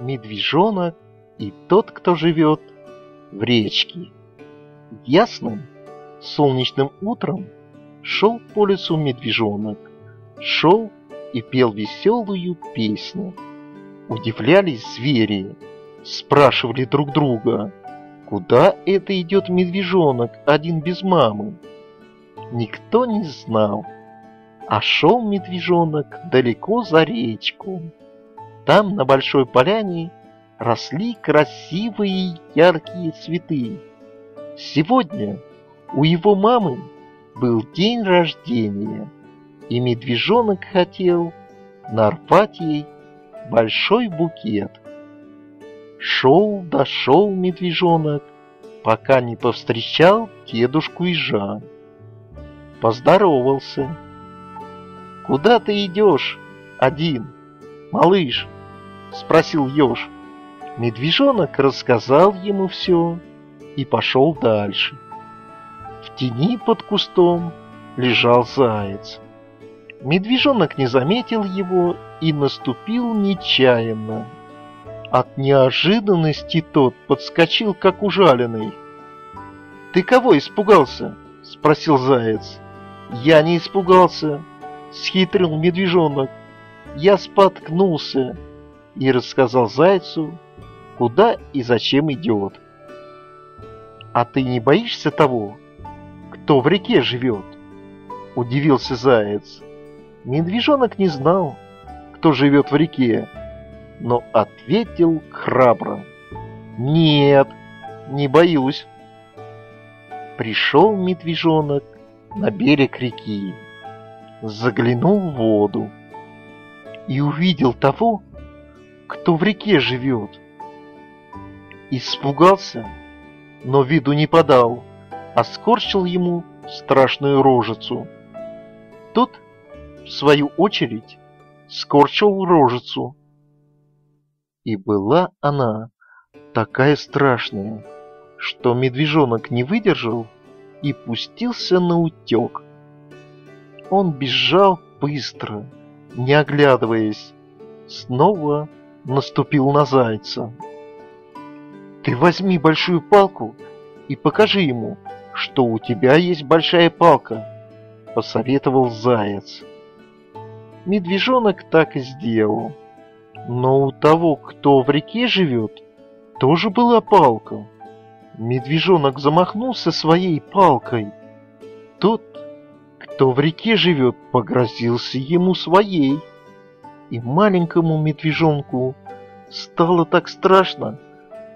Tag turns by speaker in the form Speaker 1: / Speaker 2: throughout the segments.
Speaker 1: медвежонок и тот, кто живет в речке. Ясным солнечным утром шел по лесу медвежонок, шел и пел веселую песню. Удивлялись звери, спрашивали друг друга, куда это идет медвежонок один без мамы. Никто не знал, а шел медвежонок далеко за речку. Там, на большой поляне, росли красивые яркие цветы. Сегодня у его мамы был день рождения, и медвежонок хотел нарвать ей большой букет. Шел, дошел медвежонок, пока не повстречал дедушку Ижа. Поздоровался. «Куда ты идешь один, малыш?» — спросил еж. Медвежонок рассказал ему все и пошел дальше. В тени под кустом лежал заяц. Медвежонок не заметил его и наступил нечаянно. От неожиданности тот подскочил, как ужаленный. «Ты кого испугался?» — спросил заяц. «Я не испугался», — схитрил медвежонок. «Я споткнулся» и рассказал зайцу, куда и зачем идет. «А ты не боишься того, кто в реке живет?» – удивился заяц. Медвежонок не знал, кто живет в реке, но ответил храбро. «Нет, не боюсь». Пришел медвежонок на берег реки, заглянул в воду и увидел того, кто в реке живет. Испугался, но виду не подал, а скорчил ему страшную рожицу. Тот, в свою очередь, скорчил рожицу. И была она такая страшная, что медвежонок не выдержал и пустился на утек. Он бежал быстро, не оглядываясь, снова наступил на зайца. Ты возьми большую палку и покажи ему, что у тебя есть большая палка, посоветовал заяц. Медвежонок так и сделал. Но у того, кто в реке живет, тоже была палка. Медвежонок замахнулся своей палкой. Тот, кто в реке живет, погрозился ему своей и маленькому медвежонку стало так страшно,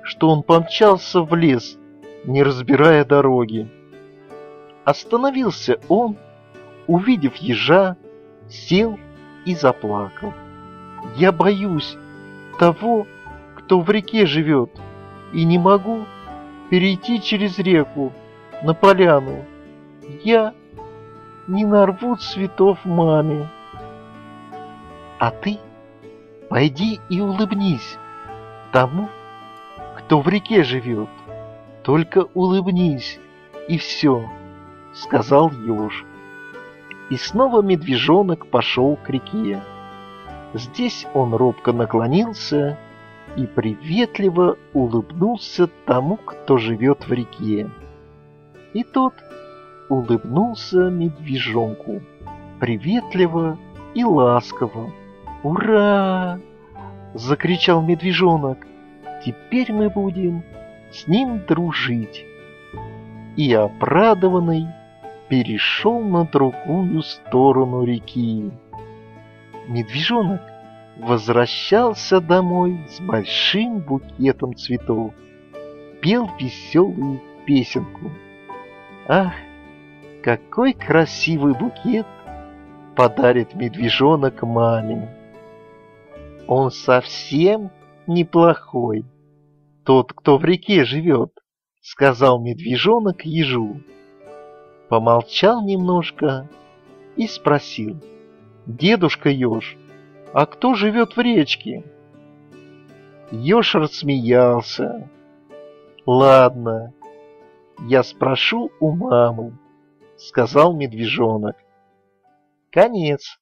Speaker 1: что он помчался в лес, не разбирая дороги. Остановился он, увидев ежа, сел и заплакал. «Я боюсь того, кто в реке живет, и не могу перейти через реку на поляну. Я не нарву цветов маме». А ты пойди и улыбнись тому, кто в реке живет. Только улыбнись, и все, сказал еж. И снова медвежонок пошел к реке. Здесь он робко наклонился и приветливо улыбнулся тому, кто живет в реке. И тот улыбнулся медвежонку приветливо и ласково. «Ура!» – закричал медвежонок. «Теперь мы будем с ним дружить!» И обрадованный перешел на другую сторону реки. Медвежонок возвращался домой с большим букетом цветов, пел веселую песенку. Ах, какой красивый букет подарит медвежонок маме! Он совсем неплохой. Тот, кто в реке живет, сказал медвежонок ежу. Помолчал немножко и спросил. Дедушка еж, а кто живет в речке? Еж рассмеялся. Ладно, я спрошу у мамы, сказал медвежонок. Конец.